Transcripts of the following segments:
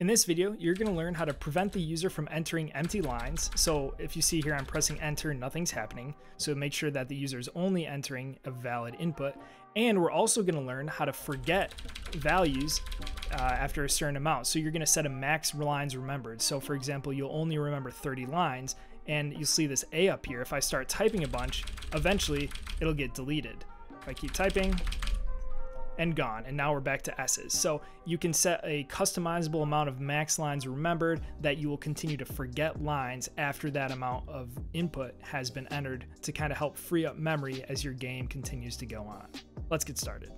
In this video, you're going to learn how to prevent the user from entering empty lines. So if you see here, I'm pressing enter, nothing's happening. So make sure that the user is only entering a valid input. And we're also going to learn how to forget values uh, after a certain amount. So you're going to set a max lines remembered. So for example, you'll only remember 30 lines and you'll see this A up here. If I start typing a bunch, eventually it'll get deleted. If I keep typing, and gone. And now we're back to S's. So you can set a customizable amount of max lines remembered that you will continue to forget lines after that amount of input has been entered to kind of help free up memory as your game continues to go on. Let's get started.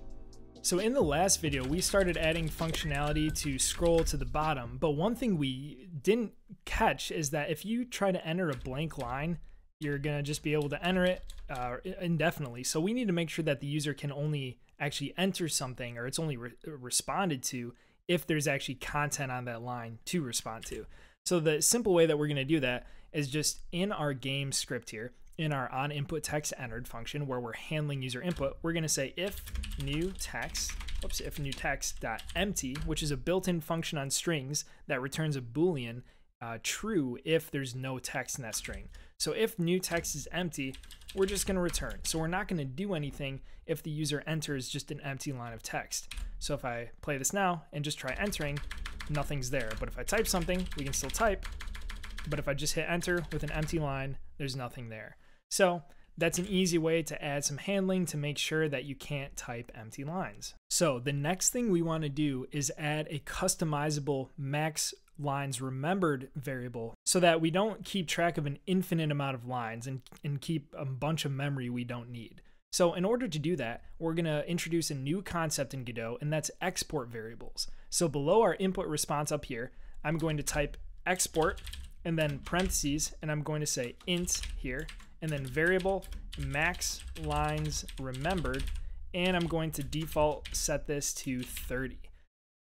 So in the last video, we started adding functionality to scroll to the bottom, but one thing we didn't catch is that if you try to enter a blank line, you're gonna just be able to enter it uh, indefinitely. So we need to make sure that the user can only actually enter something or it's only re- responded to if there's actually content on that line to respond to. So the simple way that we're going to do that is just in our game script here, in our on input text entered function where we're handling user input, we're going to say if new text, oops, if new text dot empty, which is a built-in function on strings that returns a boolean uh, true if there's no text in that string. So if new text is empty, we're just going to return. So we're not going to do anything if the user enters just an empty line of text. So if I play this now and just try entering, nothing's there. But if I type something, we can still type. But if I just hit enter with an empty line, there's nothing there. So that's an easy way to add some handling to make sure that you can't type empty lines. So the next thing we want to do is add a customizable max lines remembered variable so that we don't keep track of an infinite amount of lines and, and keep a bunch of memory we don't need. So in order to do that, we're going to introduce a new concept in Godot, and that's export variables. So below our input response up here, I'm going to type export and then parentheses, and I'm going to say int here, and then variable max lines remembered, and I'm going to default set this to 30.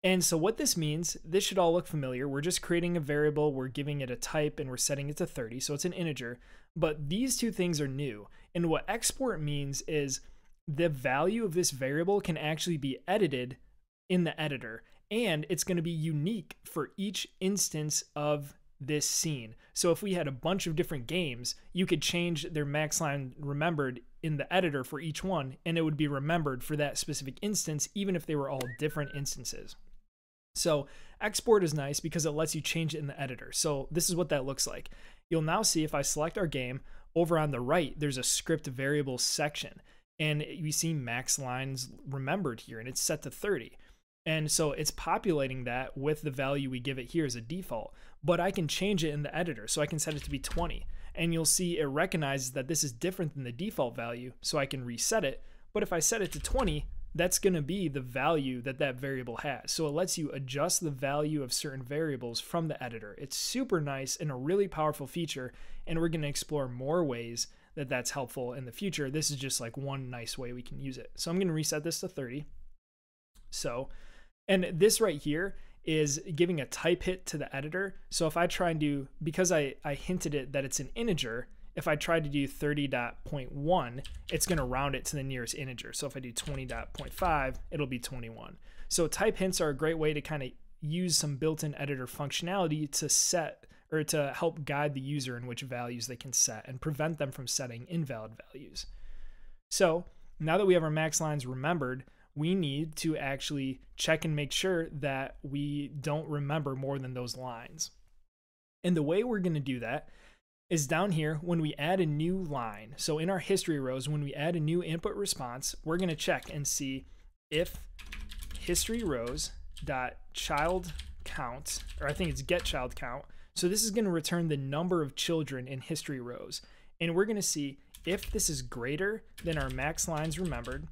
And so what this means, this should all look familiar. We're just creating a variable, we're giving it a type, and we're setting it to 30, so it's an integer. But these two things are new. And what export means is the value of this variable can actually be edited in the editor, and it's going to be unique for each instance of this scene. So if we had a bunch of different games, you could change their max line remembered in the editor for each one, and it would be remembered for that specific instance, even if they were all different instances. So export is nice because it lets you change it in the editor. So this is what that looks like. You'll now see if I select our game, over on the right, there's a script variables section. And we see max lines remembered here, and it's set to 30. And so it's populating that with the value we give it here as a default. But I can change it in the editor, so I can set it to be 20. And you'll see it recognizes that this is different than the default value, so I can reset it. But if I set it to 20, that's going to be the value that that variable has. So it lets you adjust the value of certain variables from the editor. It's super nice and a really powerful feature, and we're going to explore more ways that that's helpful in the future. This is just like one nice way we can use it. So I'm going to reset this to 30. So, and this right here is giving a type hint to the editor. So if I try and do, because I, I hinted it that it's an integer, if I try to do 30.1, it's going to round it to the nearest integer. So if I do 20.5, it'll be 21. So type hints are a great way to kind of use some built-in editor functionality to set or to help guide the user in which values they can set and prevent them from setting invalid values. So now that we have our max lines remembered, we need to actually check and make sure that we don't remember more than those lines. And the way we're going to do that is down here when we add a new line. So in our history rows, when we add a new input response, we're going to check and see if history rows dot child count, or I think it's get child count. So this is going to return the number of children in history rows. And we're going to see if this is greater than our max lines remembered,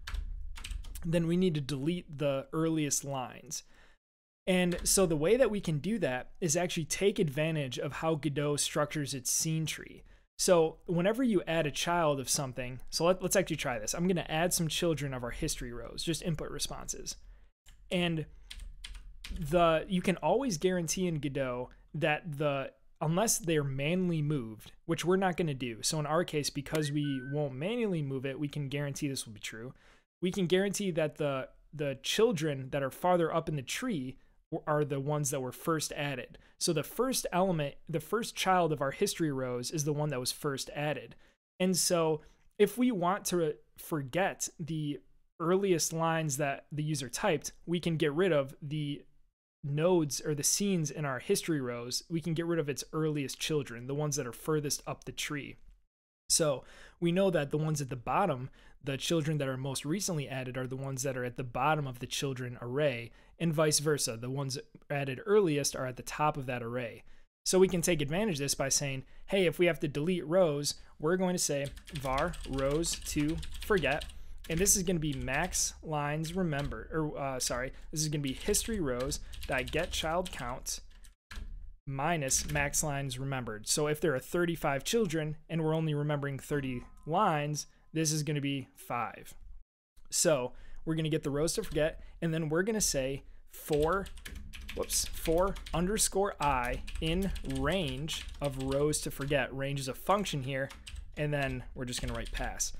then we need to delete the earliest lines. And so the way that we can do that is actually take advantage of how Godot structures its scene tree. So whenever you add a child of something, so let, us actually try this. I'm going to add some children of our history rows, just input responses. And the you can always guarantee in Godot that the unless they're manually moved, which we're not going to do. So in our case, because we won't manually move it, we can guarantee this will be true. We can guarantee that the the children that are farther up in the tree are the ones that were first added. So the first element, the first child of our history rows is the one that was first added. And so if we want to forget the earliest lines that the user typed, we can get rid of the nodes or the scenes in our history rows. We can get rid of its earliest children, the ones that are furthest up the tree. So we know that the ones at the bottom, the children that are most recently added, are the ones that are at the bottom of the children array, and vice versa. The ones added earliest are at the top of that array. So we can take advantage of this by saying, hey, if we have to delete rows, we're going to say var rows to forget. And this is going to be max lines remember, or uh, sorry, this is going to be history rows that get child count minus max lines remembered. So if there are 35 children and we're only remembering 30 lines, this is going to be 5. So we're going to get the rows to forget, and then we're going to say for, whoops, for underscore i in range of rows to forget. Range is a function here, and then we're just going to write pass.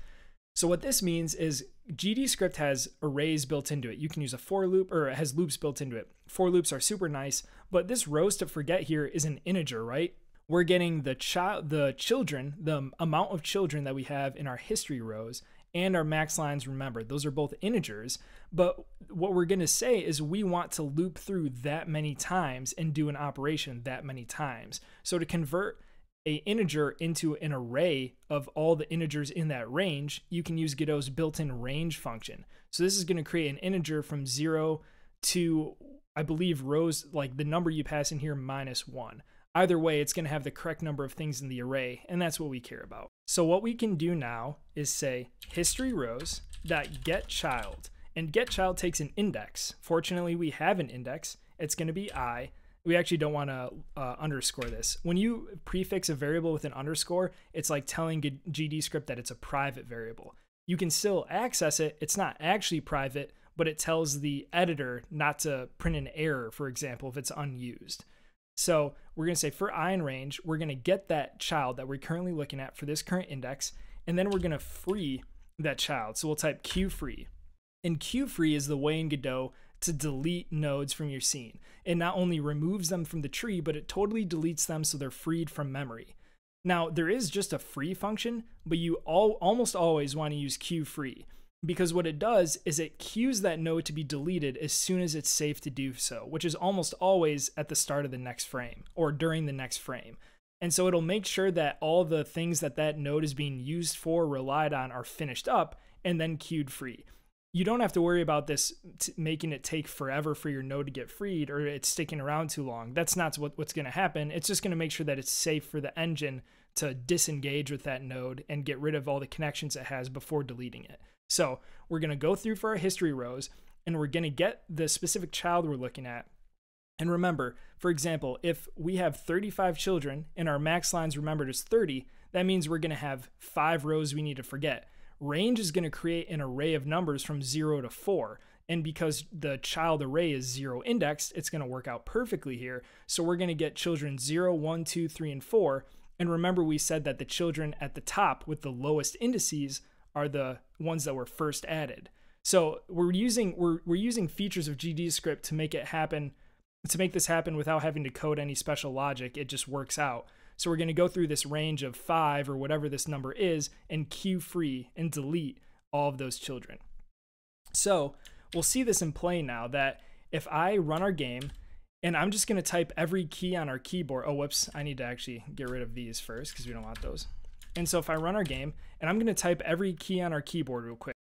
So what this means is GDScript has arrays built into it. You can use a for loop or it has loops built into it. For loops are super nice, but this rows to forget here is an integer, right? We're getting the child, the children, the amount of children that we have in our history rows and our max lines Remember, Those are both integers, but what we're going to say is we want to loop through that many times and do an operation that many times. So to convert a integer into an array of all the integers in that range, you can use Godot's built-in range function. So this is going to create an integer from 0 to, I believe, rows, like the number you pass in here minus 1. Either way, it's going to have the correct number of things in the array, and that's what we care about. So what we can do now is say history rows dot get child, and get child takes an index. Fortunately, we have an index. It's going to be i, we actually don't want to uh, underscore this. When you prefix a variable with an underscore, it's like telling GDScript that it's a private variable. You can still access it. It's not actually private, but it tells the editor not to print an error, for example, if it's unused. So we're going to say for i range, we're going to get that child that we're currently looking at for this current index, and then we're going to free that child. So we'll type queue free. And queue free is the way in Godot to delete nodes from your scene. It not only removes them from the tree, but it totally deletes them so they're freed from memory. Now, there is just a free function, but you all, almost always want to use queue free because what it does is it queues that node to be deleted as soon as it's safe to do so, which is almost always at the start of the next frame or during the next frame. And so it'll make sure that all the things that that node is being used for, relied on, are finished up and then queued free you don't have to worry about this t- making it take forever for your node to get freed or it's sticking around too long. That's not what, what's going to happen. It's just going to make sure that it's safe for the engine to disengage with that node and get rid of all the connections it has before deleting it. So we're going to go through for our history rows and we're going to get the specific child we're looking at. And remember, for example, if we have 35 children and our max lines remembered is 30, that means we're going to have five rows we need to forget range is going to create an array of numbers from 0 to 4. And because the child array is 0 indexed, it's going to work out perfectly here. So we're going to get children 0, 1, 2, 3, and 4. And remember, we said that the children at the top with the lowest indices are the ones that were first added. So we're using we're, we're using features of GDScript to make it happen, to make this happen without having to code any special logic. It just works out. So we're going to go through this range of five or whatever this number is and queue free and delete all of those children. So we'll see this in play now that if I run our game and I'm just going to type every key on our keyboard. Oh, whoops. I need to actually get rid of these first because we don't want those. And so if I run our game and I'm going to type every key on our keyboard real quick.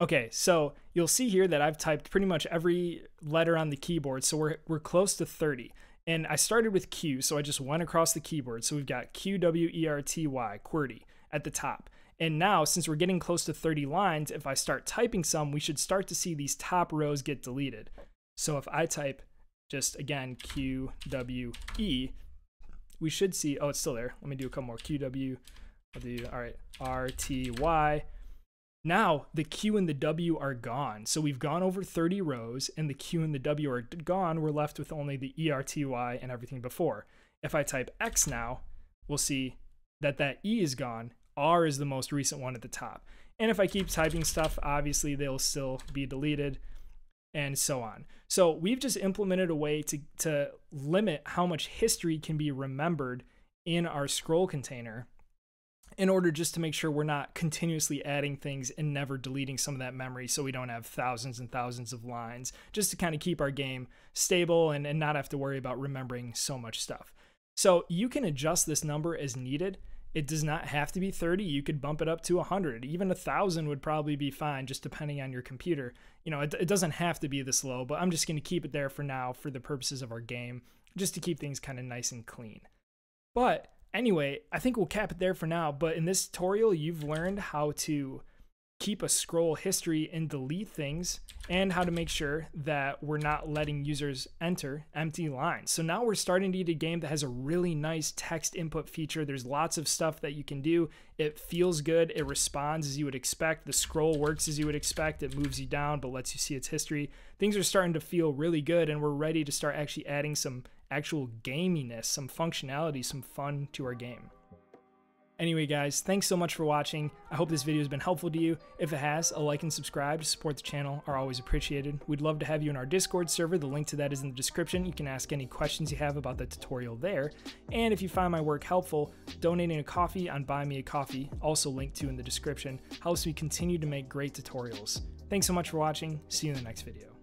Okay, so you'll see here that I've typed pretty much every letter on the keyboard. So we're, we're close to 30. And I started with Q, so I just went across the keyboard. So we've got Q W E R T Y, QWERTY, at the top. And now, since we're getting close to 30 lines, if I start typing some, we should start to see these top rows get deleted. So if I type just again Q W E, we should see, oh, it's still there. Let me do a couple more. Q W, W, all right, R T Y, now the Q and the W are gone. So we've gone over 30 rows and the Q and the W are gone. We're left with only the ERTY and everything before. If I type X now, we'll see that that E is gone. R is the most recent one at the top. And if I keep typing stuff, obviously they'll still be deleted. and so on. So we've just implemented a way to, to limit how much history can be remembered in our scroll container in order just to make sure we're not continuously adding things and never deleting some of that memory so we don't have thousands and thousands of lines, just to kind of keep our game stable and, and not have to worry about remembering so much stuff. So you can adjust this number as needed. It does not have to be 30. You could bump it up to 100. Even a 1,000 would probably be fine, just depending on your computer. You know, it, it doesn't have to be this low, but I'm just going to keep it there for now for the purposes of our game, just to keep things kind of nice and clean. But anyway, I think we'll cap it there for now. But in this tutorial, you've learned how to keep a scroll history and delete things, and how to make sure that we're not letting users enter empty lines. So now we're starting to get a game that has a really nice text input feature. There's lots of stuff that you can do. It feels good. It responds as you would expect. The scroll works as you would expect. It moves you down but lets you see its history. Things are starting to feel really good, and we're ready to start actually adding some actual gaminess, some functionality, some fun to our game. Anyway, guys, thanks so much for watching. I hope this video has been helpful to you. If it has, a like and subscribe to support the channel are always appreciated. We'd love to have you in our Discord server. The link to that is in the description. You can ask any questions you have about the tutorial there. And if you find my work helpful, donating a coffee on Buy Me a Coffee, also linked to in the description, helps me continue to make great tutorials. Thanks so much for watching. See you in the next video.